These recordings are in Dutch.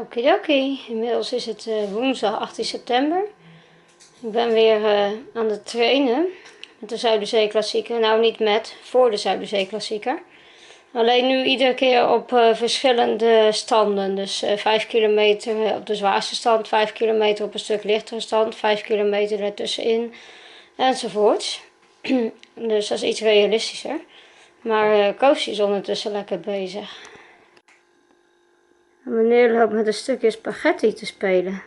Okidoki, inmiddels is het eh, woensdag 18 september. Ik ben weer uh, aan het trainen met de Zuiderzee Klassieker. Nou, niet met, voor de Zuiderzee Klassieker. Alleen nu iedere keer op uh, verschillende standen. Dus 5 kilometer op de zwaarste stand, 5 kilometer op een stuk lichtere stand, 5 kilometer ertussenin enzovoorts. dus dat is iets realistischer. Maar uh, Koosje is ondertussen lekker bezig. Meneer loopt met een stukje spaghetti te spelen.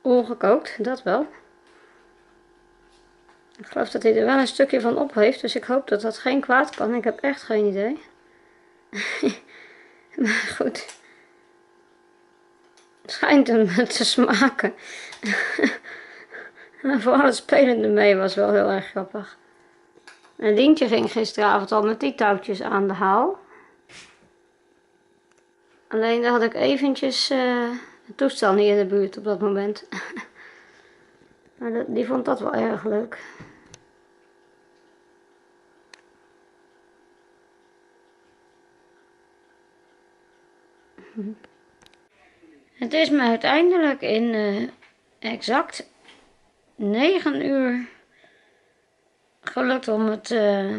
Ongekookt, dat wel. Ik geloof dat hij er wel een stukje van op heeft, dus ik hoop dat dat geen kwaad kan. Ik heb echt geen idee. maar goed. Schijnt hem te smaken. En vooral het spelen ermee was wel heel erg grappig. En Lientje ging gisteravond al met die touwtjes aan de haal. Alleen daar had ik eventjes uh, het toestel niet in de buurt op dat moment. maar die vond dat wel erg leuk. Het is me uiteindelijk in uh, exact 9 uur gelukt om het uh,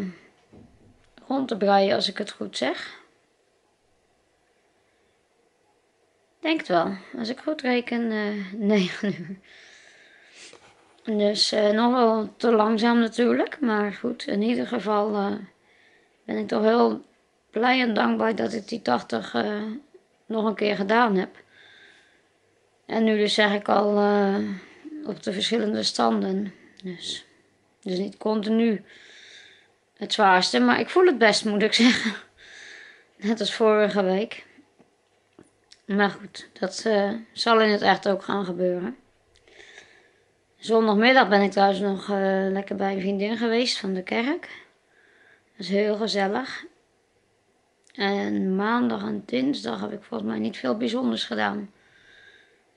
rond te breien, als ik het goed zeg. Denk het wel. Als ik goed reken, uh, eh, 9 uur. Dus nog wel te langzaam natuurlijk. Maar goed, in ieder geval ben ik toch heel blij en dankbaar dat ik die 80 nog een keer gedaan heb. En nu dus ik al op de verschillende standen. Dus, dus niet continu het zwaarste, maar ik voel het best moet ik zeggen. Net als vorige week. Maar goed, dat uh, zal in het echt ook gaan gebeuren. Zondagmiddag ben ik trouwens nog uh, lekker bij een vriendin geweest van de kerk. Dat is heel gezellig. En maandag en dinsdag heb ik volgens mij niet veel bijzonders gedaan.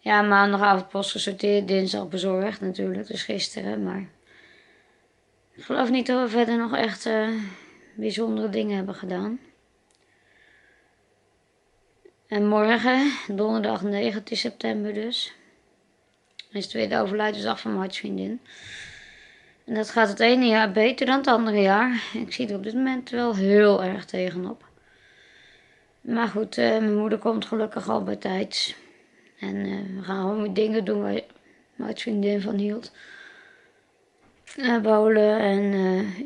Ja, maandagavond post gesorteerd, dinsdag bezorgd natuurlijk, dus gisteren. Maar ik geloof niet dat we verder nog echt uh, bijzondere dingen hebben gedaan. En morgen, donderdag 19 september dus, is het weer de overlijdensdag van mijn hartsvriendin. En dat gaat het ene jaar beter dan het andere jaar. Ik zie er op dit moment wel heel erg tegenop. Maar goed, uh, mijn moeder komt gelukkig al bij tijds. En uh, we gaan gewoon dingen doen waar mijn vriendin van hield. Uh, bowlen en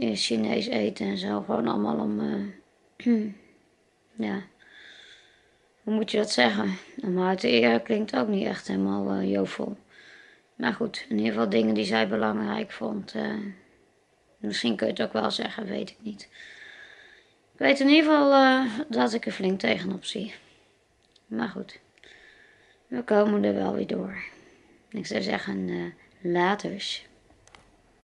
uh, Chinees eten en zo. Gewoon allemaal om, ja, hoe moet je dat zeggen? Om haar te eren klinkt ook niet echt helemaal jovel. Maar goed, in ieder geval dingen die zij belangrijk vond. misschien kun je het ook wel zeggen, weet ik niet. Ik weet in ieder geval dat ik er flink tegenop zie. Maar goed. We komen er wel weer door. Ik zou zeggen, uh, laters.